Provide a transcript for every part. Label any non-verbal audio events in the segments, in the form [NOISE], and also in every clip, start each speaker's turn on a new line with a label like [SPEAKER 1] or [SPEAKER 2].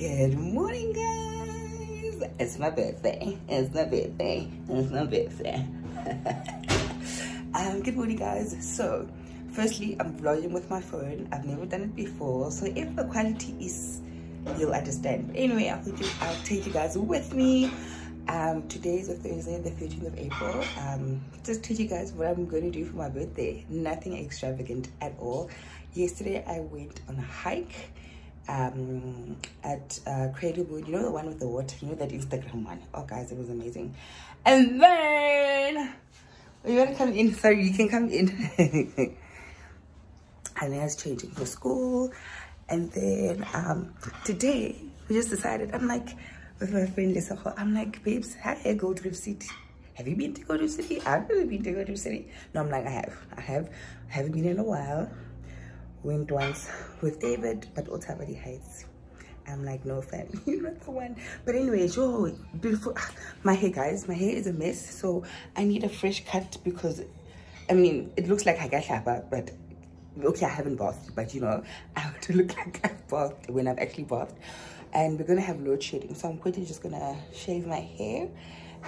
[SPEAKER 1] Good morning, guys. It's my birthday. It's my birthday. It's my birthday. [LAUGHS] um, good morning, guys. So, firstly, I'm vlogging with my phone. I've never done it before. So, if the quality is, you'll understand. But anyway, I'll take you, I'll take you guys with me. Um, today is a Thursday, the 13th of April. Um, just tell you guys what I'm going to do for my birthday. Nothing extravagant at all. Yesterday, I went on a hike um, at uh, Cradlewood, you know the one with the water, you know that Instagram one. Oh guys, it was amazing. And then, you want to come in? Sorry, you can come in. [LAUGHS] and then I was changing for school. And then um, today, we just decided, I'm like, with my friend Lisa, I'm like, babes, how do Gold Reef City? Have you been to Gold Reef City? I've never been to Gold Reef City. No, I'm like, I have. I have. I haven't been in a while went once with David, but Otabadi Heights. I'm like, no fan, [LAUGHS] you're not the one. But anyway, yo, beautiful. Ah, my hair, guys, my hair is a mess. So I need a fresh cut because, I mean, it looks like I got shaba, but okay, I haven't bathed, but you know, [LAUGHS] I have to look like I've bathed when I've actually bathed. And we're gonna have load shedding. So I'm quickly just gonna shave my hair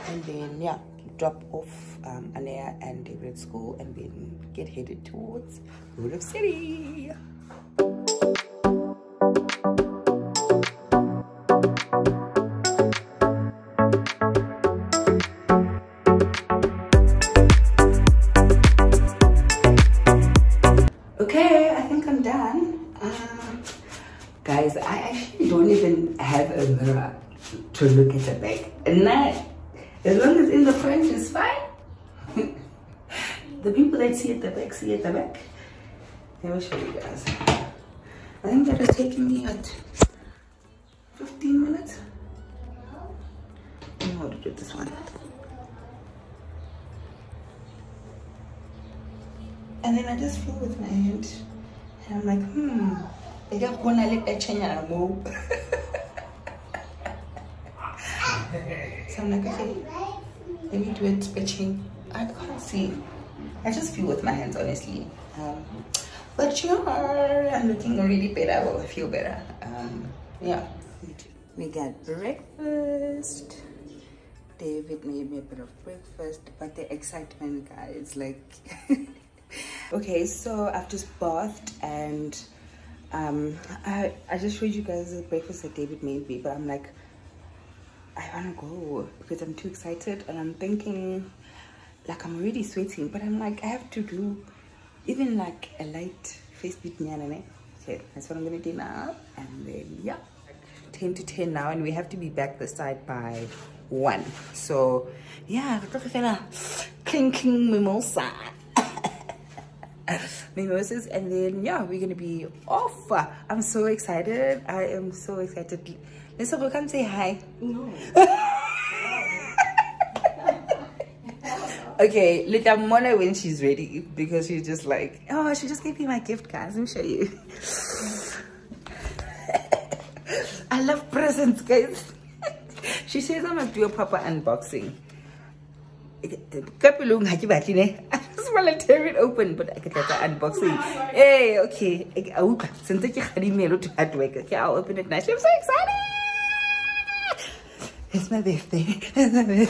[SPEAKER 1] and then, yeah, drop off um, and David at school and then get headed towards Rudolph City. As long as in the front is fine. the people that see at the back see at the back. Let me show you guys. I think that has taken me at 15 minutes. I know how to do this one. And then I just feel with my hand. And I'm like, hmm, I got one let that change and move. So I'm like, okay, let me do it stretching. I can't see. I just feel with my hands, honestly. Um, but you are I'm looking already better. Well, I feel better. Um, yeah. We got breakfast. David made me a bit of breakfast, but the excitement, guys, like. [LAUGHS] okay, so I've just bathed and um, I, I just showed you guys the breakfast that David made me, but I'm like, I want to go because I'm too excited and I'm thinking like I'm already sweating but I'm like I have to do even like a light face beat okay that's what I'm gonna do now. And then yeah 10 to 10 now and we have to be back the side by 1 so yeah clinking mimosa. [LAUGHS] Mimosas and then yeah we're gonna be off. I'm so excited. I am so excited Lisa, go come say hi. No. [LAUGHS] okay, let Mona when she's ready because she's just like, oh, she just gave me my gift, guys. Let me show you. [LAUGHS] I love presents, guys. [LAUGHS] she says I'm gonna do a proper unboxing. I just want to tear it open, but I can get the unboxing. Hey, okay. Since I hard work, okay, I'll open it nicely. I'm so excited. It's my birthday. [LAUGHS]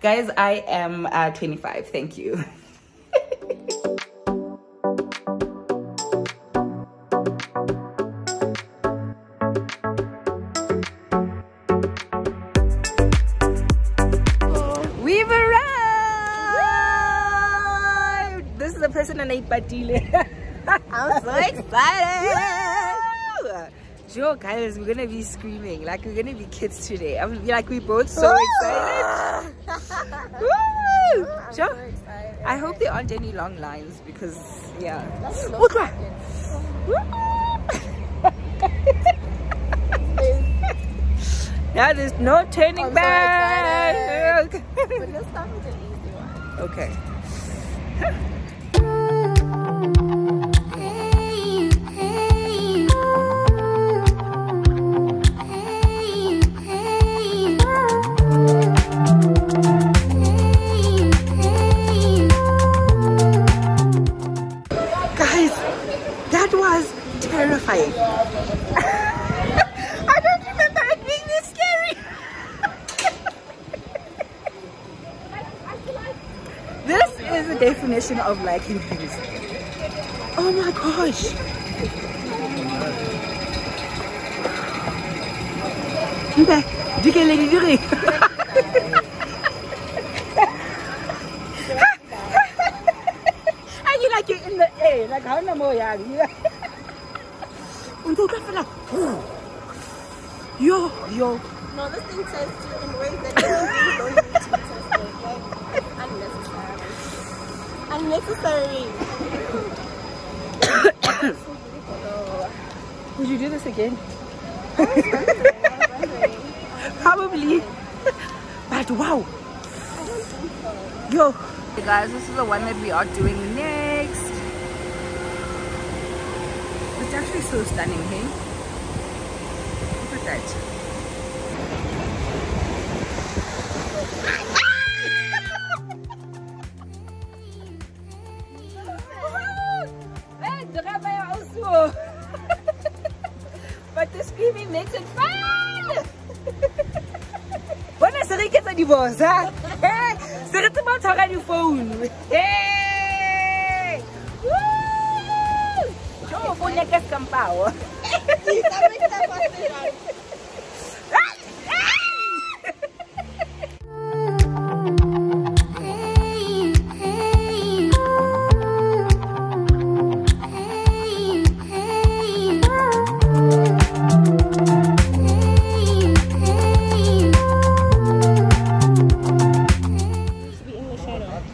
[SPEAKER 1] Guys, I am uh, 25. Thank you. [LAUGHS] We've arrived! This is the person I ate Patile. [LAUGHS] I'm so excited! Joe, guys, we're gonna be screaming like we're gonna be kids today. I'm like we both so [LAUGHS] excited. [LAUGHS] Woo! Joe, I hope there aren't any long lines because yeah. Look now there's no turning I'm back. So [LAUGHS] okay. [LAUGHS] I don't remember it being this scary. this is the definition of liking things. Oh my gosh. Okay, [LAUGHS] like you're in the air, like how no more young. [LAUGHS] Untuk ka fela. Yo, yo.
[SPEAKER 2] No, this thing says to in ways that you don't need to be tested. Like, unnecessary. Unnecessary. [COUGHS]
[SPEAKER 1] Would you do this again? [LAUGHS] Probably. But wow. So. Yo. Hey guys, this is the one that we are doing next. It's actually so stunning, hey? Look at that. [LAUGHS] [LAUGHS] But the screaming makes it fun! [LAUGHS] Bona se re iketsa ha? Eh, Se re di-phone. Hey! Jo, phone ya ka ska.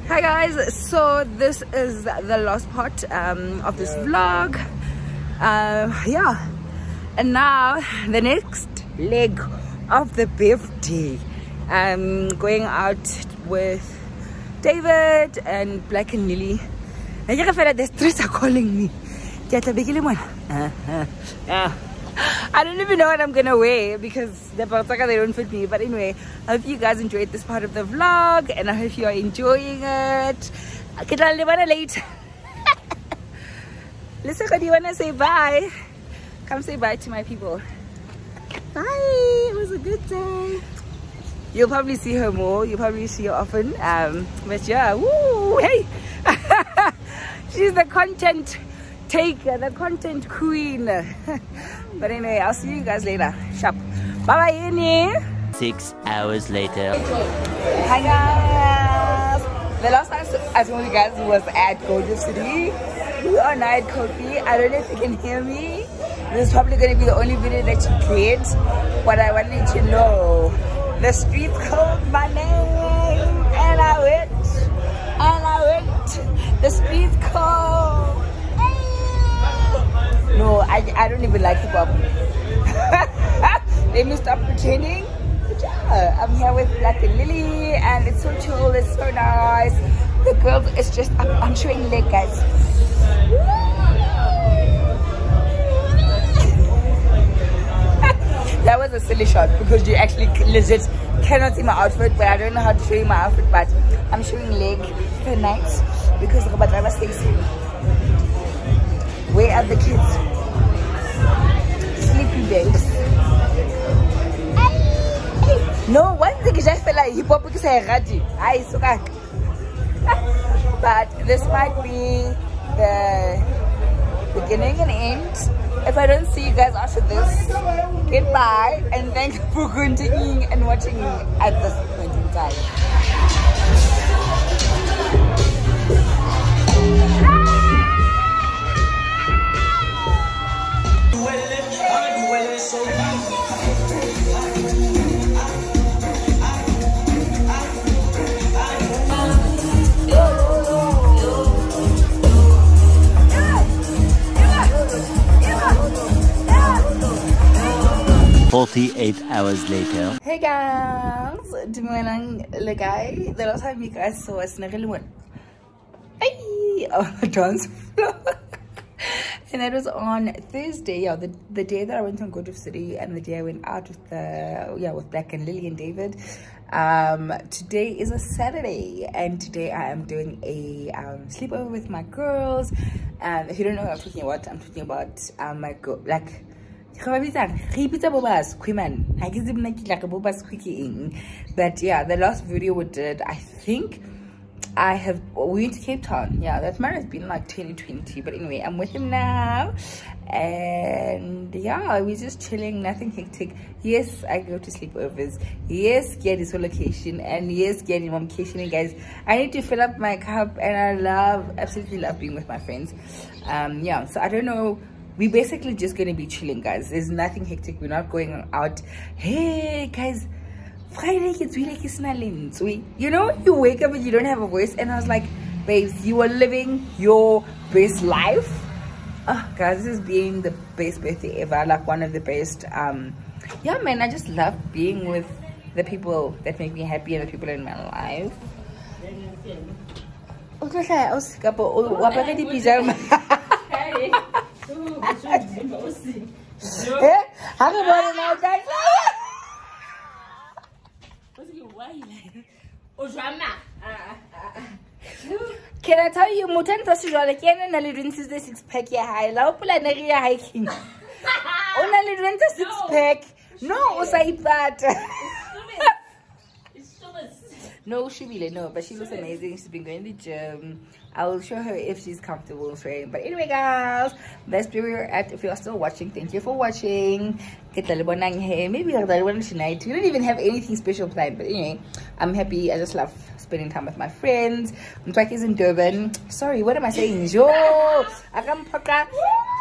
[SPEAKER 1] Hi guys, so this is the last part um, of this vlog. Uh, yeah, and now the next leg of the birthday. I'm going out with David and Black and Lily. I get feel like the streets are calling me. [LAUGHS] I don't even know what I'm gonna wear because the Baltaka they don't fit me. But anyway, I hope you guys enjoyed this part of the vlog and I hope you are enjoying it. Lebana later. Listen, do you wanna say bye? Come say bye to my people. Bye. It was a good day. You'll probably see her more. You'll probably see her often. Um, but yeah, woo, hey. [LAUGHS] She's the content taker, the content queen. [LAUGHS] but anyway, I'll see you guys later. Sharp. Bye bye, Yini.
[SPEAKER 3] Six hours later.
[SPEAKER 1] Hi guys. The last time I saw you guys was at Gorgeous City. We at Kofi. I don't know if you can hear me. This is probably going to be the only video that you get. But I wanted to know. The streets called my name. And I went. And I went. The streets called. No, I, I don't even like hip hop. [LAUGHS] Let me stop pretending. Yeah, I'm here with Black and Lily, and it's so chill, it's so nice. The girl is just, I'm, I'm showing leg, guys. That was a silly shot because you actually legit cannot see my outfit, but I don't know how to show you my outfit, but I'm showing leg for night because Robert Driver stays Where are the kids? Sleepy babes. No, one thing is just like hip hop is radi. I so But this might be the beginning and end. If I don't see you guys after this, goodbye and thank you for continuing and watching me at this point in time.
[SPEAKER 3] Forty-eight hours later.
[SPEAKER 1] Hey guys, dumelang le guy. The last time you guys saw us, na really went, hey, [LAUGHS] on dance floor. [LAUGHS] and that was on Thursday, yeah, the, the day that I went to Go City and the day I went out with the, yeah, with Black and Lily and David. Um, today is a Saturday and today I am doing a um, sleepover with my girls. And if you don't know what I'm talking about, I'm talking about um, my girl, like, but yeah the last video we did i think I have we went to Cape Town. Yeah, that might have been like 2020. But anyway, I'm with him now. And yeah, we're just chilling, nothing hectic. Yes, I go to sleepovers. Yes, get this location. And yes, getting on vacation. And guys, I need to fill up my cup and I love, absolutely love being with my friends. Um, yeah, so I don't know we're basically just gonna be chilling guys. There's nothing hectic. We're not going out. Hey guys friday it's really kissing you know you wake up and you don't have a voice. And i was like babes you are living your best life. Oh guys this is being the best birthday ever. Like one of the best um yeah man i just love being with the people that make me happy and the people in my life Eh? Ako ba rin ako guys? Can I tell you, mutan ta si jwale ke ena na le the six pack ya hae. La opula ne re hiking. O na le drinks six pack. No, o sa ipata. No, she really no, but she looks amazing. She's been going to the gym. I'll show her if she's comfortable training. But anyway, guys, that's where we're at. If you're still watching, thank you for watching. Maybe tonight. We don't even have anything special planned, but anyway, I'm happy. I just love spending time with my friends. Mtwaki is in Durban. Sorry, what am I saying? [LAUGHS] Jo,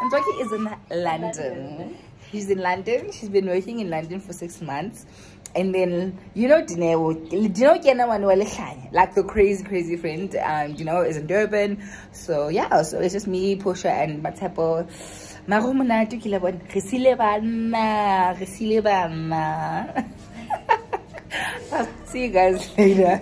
[SPEAKER 1] Mtwaki is in London. She's in London. She's been working in London for six months and then you know Dineo, Dineo like the crazy crazy friend um, you know is in Durban. So yeah so it's just me Portia and Matepo Maro monate ke la bona. Bana re bana [LAUGHS] I'll see you guys later